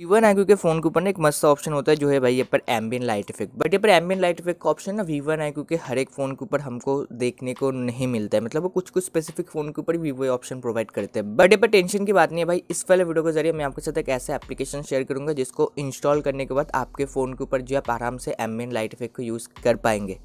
वीवन आई के फ़ोन के ऊपर ना एक मस्त ऑप्शन होता है, जो है भाई ये पर एम्बियन लाइट इफ़ेक्ट बट ये पर एम्बियन लाइट इफ़ेक्ट का ऑप्शन ना वीवन आई के हर एक फ़ोन के ऊपर हमको देखने को नहीं मिलता है। मतलब वो कुछ कुछ स्पेसिफिक फ़ोन के ऊपर वीवो ऑप्शन प्रोवाइड करते हैं। बट ये पर टेंशन की बात नहीं है भाई, इस वाले वीडियो के ज़रिए मैं आपके साथ एक ऐसा एप्लीकेशन शेयर करूँगा, जिसको इंस्टॉल करने के बाद आपके फ़ोन के ऊपर जो आप आराम से एम्बियन लाइट इफ़ेक्ट को यूज़ कर पाएँगे।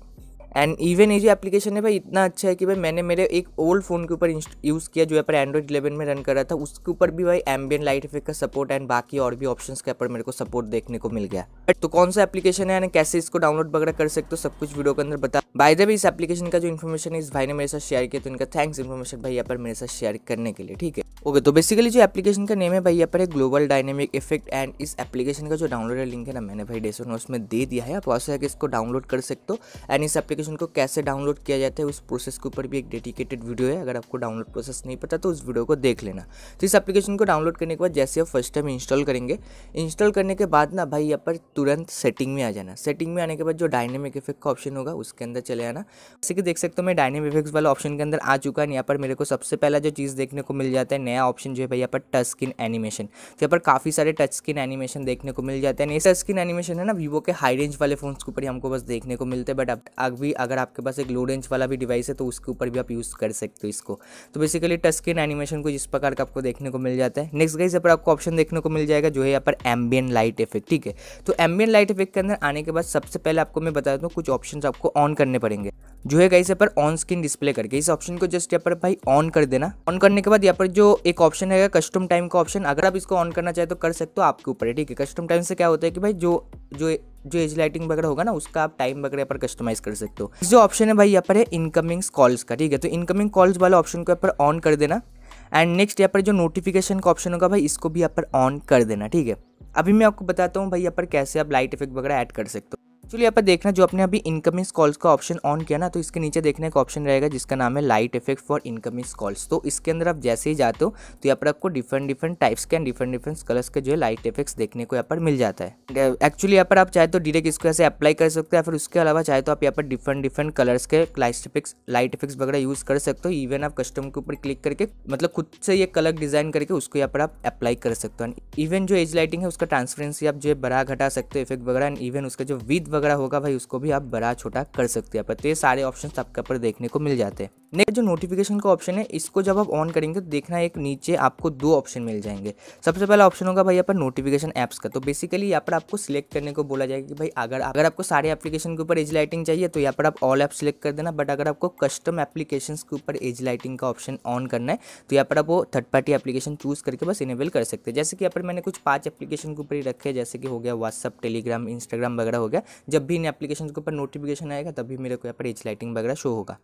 एंड इवन ये जो एप्लीकेशन है भाई, इतना अच्छा है कि भाई मैंने मेरे एक ओल्ड फ़ोन के ऊपर यूज़ किया जो पर एंड्रॉइड इलेवन में रन कर रहा था, उसके ऊपर भी भाई एम्बियन लाइट इफ़ेक्ट का सपोर्ट एंड बाकी और भी ऑप्शन के ऊपर मेरे को सपोर्ट देखने को मिल गया। तो कौन सा एप्लीकेशन है कैसे इसको डाउनलोड वगैरह कर सकते हो, सब कुछ वीडियो के अंदर बता। बाय द इस एप्लीकेशन का जो इन्फॉर्मेशन है, इस भाई ने मेरे साथ शेयर किया तो इनका थैंक्स इन्फॉर्मेशन भाई यहाँ पर मेरे साथ शेयर करने के लिए, ठीक है? ओके तो बेसिकली जो एप्लीकेशन का नेम है भाई, यहाँ पर है ग्लोबल डायनेमिक इफ़ेक्ट एंड इस एप्लीकेशन का जो डाउनलोड लिंक है ना, मैंने भाई डेसो नोट्स में दे दिया है, आप वैसे इसको डाउनलोड कर सकते हो। एंड इस एप्लीकेशन को कैसे डाउनलोड किया जाता है, उस प्रोसेस के ऊपर भी एक डेडिकेटेड वीडियो है, अगर आपको डाउनलोड प्रोसेस नहीं पता तो उस वीडियो को देख लेना। तो इस एप्लीकेशन को डाउनलोड करने के बाद जैसे आप फ़र्स्ट टाइम इंस्टॉल करेंगे इंस्टॉल करने के बाद ना भाई यहाँ पर तुरंत सेटिंग में आ जाना। सेटिंग में आने के बाद जो डायनेमिक इफ़ेक्ट का ऑप्शन होगा, उसके अंदर चले आना। जैसे कि देख सकते हो मैं डायनेमिक इफ़ेक्ट वाला ऑप्शन के अंदर आ चुका है, यहाँ पर मेरे को सबसे पहला जो चीज़ देखने को मिल जाता है, नया ऑप्शन जो है भैया पर टच स्क्रीन एनिमेशन तो यहाँ पर काफ़ी सारे टच स्क्रीन एनिमेशन देखने को मिल जाते हैं। टच स्क्रीन एनिमेशन है ना वीवो के हाई रेंज वाले फ़ोन के ऊपर हमको बस देखने को मिलते हैं बट अब अभी अगर आपके पास एक लो रेंज वाला भी डिवाइस है तो उसके ऊपर भी आप यूज़ कर सकते हो इसको। तो बेसिकली टच स्क्रीन एनिमेशन को जिस प्रकार का आपको देखने को मिल जाता है। नेक्स्ट गाइज़ यहाँ पर आपको ऑप्शन देखने को मिल जाएगा, जो है यहाँ पर एम्बियन लाइट इफ़ेक्ट ठीक है? तो एम्बियन लाइट इफ़ेक्ट के अंदर आने के बाद सबसे पहले आपको मैं बता दूँ कुछ ऑप्शन आपको ऑन करने पड़ेंगे। जो है गाइस पर ऑन स्क्रीन डिस्प्ले करके, इस ऑप्शन को जस्ट यहाँ पर भाई ऑन कर देना। ऑन करने के बाद यहाँ पर जो एक ऑप्शन है कस्टम टाइम का ऑप्शन अगर आप इसको ऑन करना चाहे तो कर सकते हो आपके ऊपर है ठीक है? कस्टम टाइम से क्या होता है कि भाई जो जो जो एज लाइटिंग वगैरह होगा ना, उसका आप टाइम वगैरह पर कस्टमाइज कर सकते हो। जो ऑप्शन है भाई यहाँ पर है इनकमिंग कॉल्स का, ठीक है? तो इनकमिंग कॉल्स वाले ऑप्शन को यहाँ पर ऑन कर देना। एंड नेक्स्ट यहाँ पर जो नोटिफिकेशन का ऑप्शन होगा भाई, इसको भी यहाँ पर ऑन कर देना, ठीक है? अभी मैं आपको बताता हूँ भाई यहाँ पर कैसे आप लाइट इफ़ेक्ट वगैरह ऐड कर सकते हो। एक्चुअली यहाँ पर देखना जो अपने अभी इनकमिंग कॉल्स का ऑप्शन ऑन किया ना तो इसके नीचे देखने का ऑप्शन रहेगा जिसका नाम है light effect for incoming calls तो इसके अंदर आप जैसे ही जाते हो तो यहाँ पर आपको डिफरेंट डिफरेंट टाइप्स के एंड डिफरेंट डिफरेंट कलर्स के जो है लाइट इफेक्ट्स देखने को यहाँ पर मिल जाता है. एक्चुअली यहाँ पर आप चाहे तो डायरेक्ट इसको ऐसे अप्लाई कर सकते हैं फिर उसके अलावा चाहे तो आप यहाँ पर डिफरेंट डिफरेंट कलर्स के लाइट इफेक्ट्स लाइट इफेक्ट्स वगैरह यूज़ कर सकते हो. इवन आप कस्टम के ऊपर क्लिक करके मतलब खुद से ये कलर डिज़ाइन करके उसको यहाँ पर आप अप्लाई कर सकते हो. इवन जो एज लाइटिंग है, उसका ट्रांसपेरेंसी आप जो है बढ़ा घटा सकते हो इफ़ेक्ट वगैरह एंड इवन उसका जो विद वगैरह होगा भाई, उसको भी आप बड़ा छोटा कर सकते हैं। तो ये सारे ऑप्शन आपके ऊपर देखने को मिल जाते हैं। नेक्स्ट जो नोटिफिकेशन का ऑप्शन है, इसको जब आप ऑन करेंगे तो देखना एक नीचे आपको दो ऑप्शन मिल जाएँगे। सबसे पहला ऑप्शन होगा भाई यहाँ पर नोटिफिकेशन ऐप्स का। तो बेसिकली यहाँ पर आपको सिलेक्ट करने को बोला जाएगा कि भाई अगर अगर आपको सारे एप्लीकेशन के ऊपर एज लाइटिंग चाहिए तो यहाँ पर आप ऑल ऐप सिलेक्ट कर देना। बट अगर आपको कस्टम एप्लीकेशन के ऊपर एज लाइटिंग का ऑप्शन ऑन करना है तो यहाँ पर आप वो थर्ड पार्टी एप्लीकेशन चूज़ करके बस इनेबल कर सकते हैं। जैसे कि यहाँ पर मैंने कुछ पाँच एप्लीकेशन के ऊपर ही रखे जैसे कि हो गया व्हाट्सअप टेलीग्राम इंस्टाग्राम वगैरह हो गया। जब भी इन एप्लीकेशन के ऊपर नोटिफिकेशन आएगा, तभी मेरे को यहाँ पर एज लाइटिंग वगैरह शो होगा।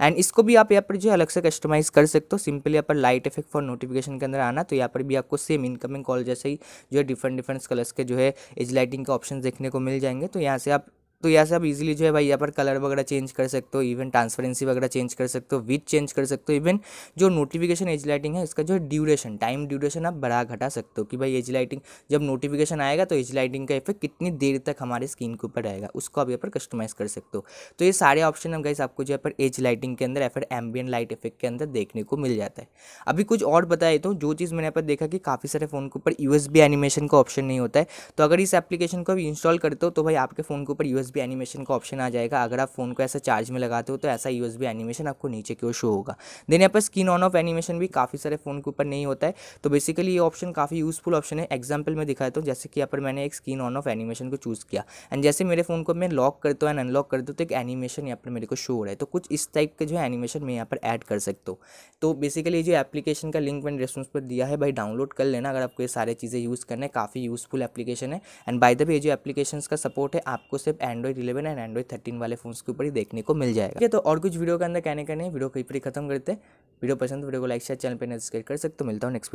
एंड इसको भी आप यहाँ पर जो है अलग से कस्टमाइज़ कर सकते हो। सिंपली यहाँ पर लाइट इफ़ेक्ट फॉर नोटिफिकेशन के अंदर आना तो यहाँ पर भी आपको सेम इनकमिंग कॉल जैसे ही जो है डिफरेंट डिफरेंट कलर्स के जो है एज लाइटिंग के ऑप्शन देखने को मिल जाएँगे। तो यहाँ से आप तो यहाँ से आप इजीली जो है भाई यहाँ पर कलर वगैरह चेंज कर सकते हो इवन ट्रांसपेरेंसी वगैरह चेंज कर सकते हो विथ चेंज कर सकते हो इवन जो नोटिफिकेशन एज लाइटिंग है इसका जो ड्यूरेशन टाइम ड्यूरेशन आप बढ़ा घटा सकते हो कि भाई एज लाइटिंग जब नोटिफिकेशन आएगा तो एज लाइटिंग का इफ़ेक्ट कितनी देर तक हमारे स्क्रीन के ऊपर रहेगा, उसको आप यहाँ पर कस्टमाइज कर सकते हो। तो ये सारे ऑप्शन हम गाइस आपको जो है पर एज लाइटिंग के अंदर या फिर एम्बियन लाइट इफ़ेक्ट के अंदर देखने को मिल जाता है। अभी कुछ और बताए तो जो चीज़ मैंने यहाँ पर देखा कि काफ़ी सारे फ़ोन के ऊपर यू एनिमेशन का ऑप्शन नहीं होता है तो अगर इस एप्लीकेशन को भी इंस्टॉल करते हो तो भाई आपके फ़ोन के ऊपर यूएसबी एनिमेशन का ऑप्शन आ जाएगा। अगर आप फ़ोन को ऐसा चार्ज में लगाते हो तो ऐसा यू एनिमेशन आपको नीचे की ओर शो होगा। देन यहाँ पर स्क्रीन ऑन ऑफ़ एनिमेशन भी काफ़ी सारे फ़ोन के ऊपर नहीं होता है। तो बेसिकली ये ऑप्शन काफ़ी यूज़फुल ऑप्शन है। एग्ज़ाम्पल में दिखाता हूँ। जैसे कि यहाँ पर मैंने एक स्क्रीन ऑन ऑफ़ एनिमेशन को चूज़ किया। एंड जैसे मेरे फ़ोन को मैं लॉक करता हूँ एंड अनलॉक करता हूँ तो एक एनिमेशन यहाँ पर मेरे को शो हो रहा है। तो कुछ इस टाइप के जो है एनिमेशन मैं यहाँ पर ऐड कर सकता हूँ। तो बेसिकली जो एप्लीकेशन का लिंक मैंने रेस्पॉन्स पर दिया है, भाई डाउनलोड कर लेना अगर आपको ये सारे चीज़ें यूज़ करना है। काफ़ी यूज़फुल एप्लीकेशन है। एंड बाय द वे जो एप्लीकेशन का सपोर्ट है, आपको सिर्फ़ Android eleven and Android thirteen वाले फ़ोन के ऊपर ही देखने को मिल जाएगा। ठीक है तो और कुछ वीडियो के अंदर कहने का वीडियो कहीं पर ही खत्म करते वीडियो पसंद वीडियो को लाइक शेयर चैनल पर सब्सक्राइब कर सकते हो। मिलता हूँ नेक्स्ट